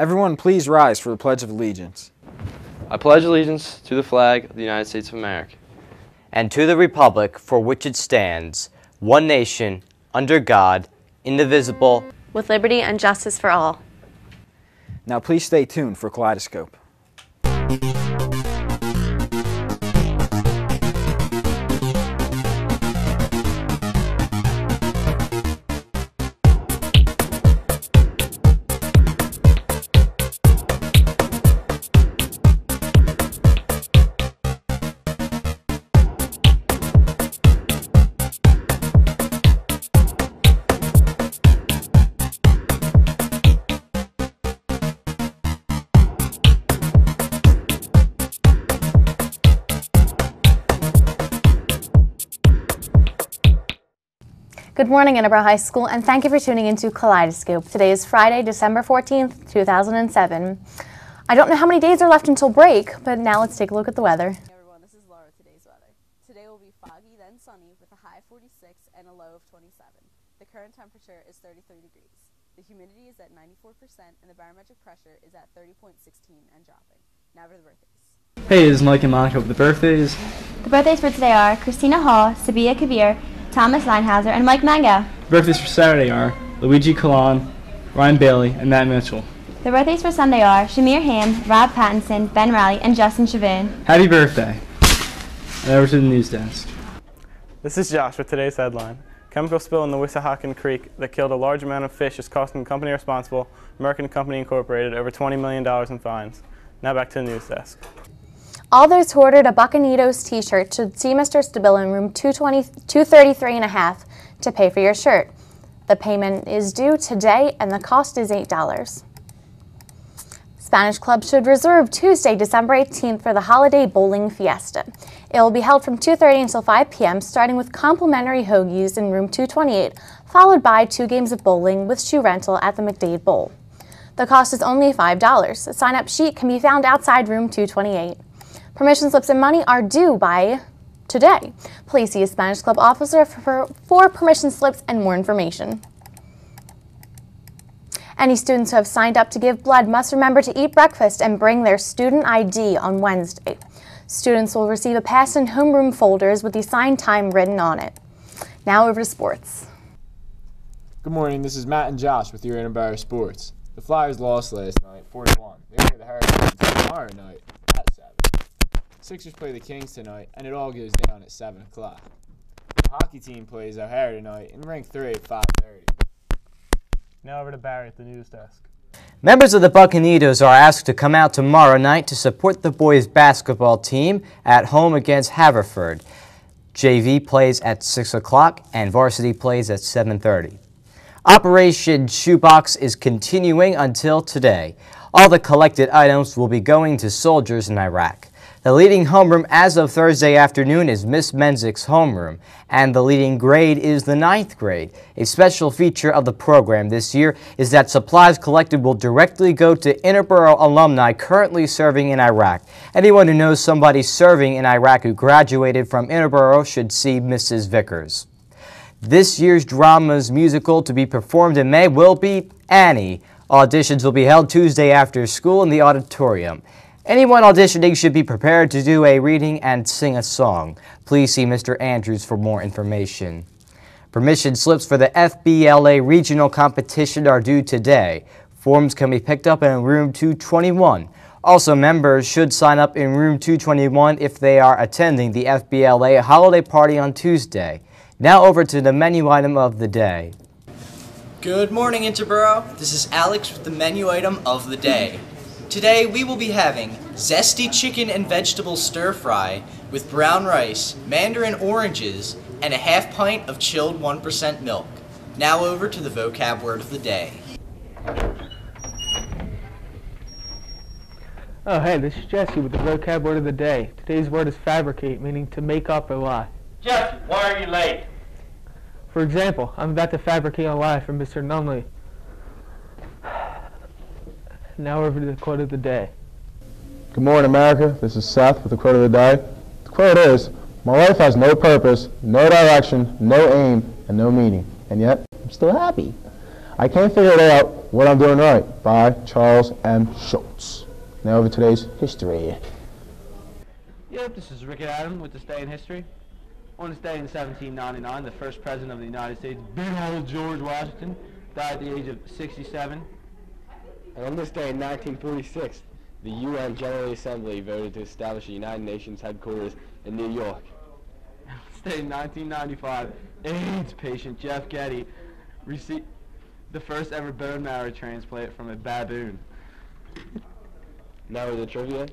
Everyone please rise for the Pledge of Allegiance. I pledge allegiance to the flag of the United States of America and to the republic for which it stands, one nation, under God, indivisible, with liberty and justice for all. Now please stay tuned for Kaleidoscope. Good morning, Interboro High School, and thank you for tuning into Kaleidoscope. Today is Friday, December 14th, 2007. I don't know how many days are left until break, but now let's take a look at the weather. Hey everyone, this is Laura today's weather. Today will be foggy, then sunny, with a high 46 and a low of 27. The current temperature is 33 degrees. The humidity is at 94%, and the barometric pressure is at 30.16 and dropping. Now for the birthdays. Hey, this is Mike and Monica with the birthdays. The birthdays for today are Christina Hall, Sabia Kabir, Thomas Leinhauser, and Mike Mango. Birthdays for Saturday are Luigi Kalan, Ryan Bailey, and Matt Mitchell. The birthdays for Sunday are Shamir Ham, Rob Pattinson, Ben Riley, and Justin Chavin. Happy birthday. And over to the news desk. This is Josh with today's headline. Chemical spill in the Wissahickon Creek that killed a large amount of fish is costing the company responsible, American Company Incorporated, over $20 million in fines. Now back to the news desk. All those who ordered a Buccaneros t-shirt should see Mr. Stabile in room 220, 233 and a half to pay for your shirt. The payment is due today and the cost is $8. Spanish Club should reserve Tuesday, December 18th for the holiday bowling fiesta. It will be held from 2.30 until 5 p.m., starting with complimentary hoagies in room 228, followed by two games of bowling with shoe rental at the MacDade Bowl. The cost is only $5. A sign-up sheet can be found outside room 228. Permission slips and money are due by today. Please see a Spanish Club officer for, for permission slips and more information. Any students who have signed up to give blood must remember to eat breakfast and bring their student ID on Wednesday. Students will receive a pass in homeroom folders with the assigned time written on it. Now over to sports. Good morning, this is Matt and Josh with your Interboro Sports. The Flyers lost last night, 4-1. They play the Hurricanes tomorrow night at 7. Sixers play the Kings tonight, and it all goes down at 7 o'clock. The hockey team plays O'Hara tonight in Rink 3 at 5.30. Now over to Barry at the news desk. Members of the Buccaneers are asked to come out tomorrow night to support the boys basketball team at home against Haverford. JV plays at 6 o'clock and varsity plays at 7.30. Operation Shoebox is continuing until today. All the collected items will be going to soldiers in Iraq. The leading homeroom as of Thursday afternoon is Miss Menzick's homeroom, and the leading grade is the ninth grade. A special feature of the program this year is that supplies collected will directly go to Interboro alumni currently serving in Iraq. Anyone who knows somebody serving in Iraq who graduated from Interboro should see Mrs. Vickers. This year's drama's musical to be performed in May will be Annie. Auditions will be held Tuesday after school in the auditorium. Anyone auditioning should be prepared to do a reading and sing a song. Please see Mr. Andrews for more information. Permission slips for the FBLA regional competition are due today. Forms can be picked up in room 221. Also, members should sign up in room 221 if they are attending the FBLA holiday party on Tuesday. Now over to the menu item of the day. Good morning, Interboro. This is Alex with the menu item of the day. Today we will be having zesty chicken and vegetable stir fry with brown rice, mandarin oranges, and a half pint of chilled 1% milk. Now over to the vocab word of the day. Oh, hey, this is Jesse with the vocab word of the day. Today's word is fabricate, meaning to make up or lie. Jesse, why are you late? For example, I'm about to fabricate a lie for Mr. Nunley. Now over to the quote of the day. Good morning, America. This is Seth with the quote of the day. The quote is, My life has no purpose, no direction, no aim, and no meaning, and yet I'm still happy. I Can't Figure It Out What I'm Doing Right by Charles M. Schulz. Now over to today's history. Yep, this is Rick Adam with this day in history. On this day in 1799, the first president of the United States, big old George Washington, died at the age of 67. And on this day in 1946, the UN General Assembly voted to establish the United Nations headquarters in New York. On this day in 1995, AIDS patient Jeff Getty received the first ever bone marrow transplant from a baboon. Now the trivia.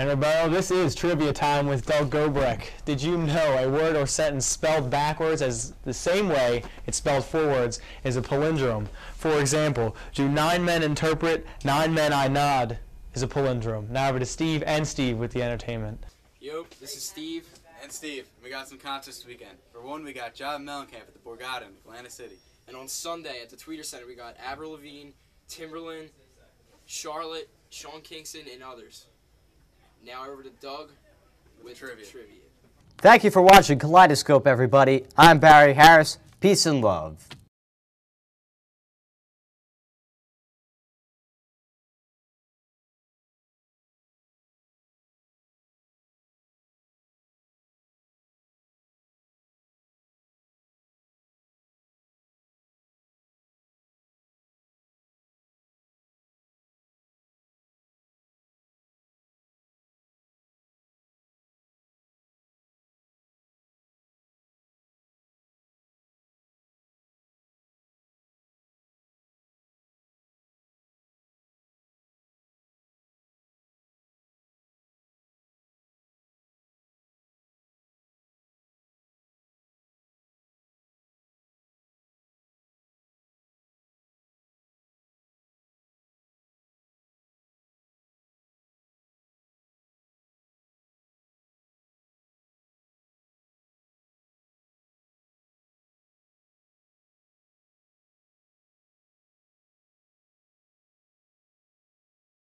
And Roberto, this is trivia time with Doug Gobreck. Did you know a word or sentence spelled backwards as the same way it's spelled forwards is a palindrome? For example, do nine men interpret, nine men I nod is a palindrome. Now over to Steve and Steve with the entertainment. Yo, this is Steve and Steve. We got some contests this weekend. For one, we got John Mellencamp at the Borgata in Atlantic City. And on Sunday at the Tweeter Center, we got Avril Lavigne, Timbaland, Charlotte, Sean Kingston, and others. Now over to Doug with trivia. trivia. Thank you for watching Kaleidoscope, everybody. I'm Barry Harris. Peace and love.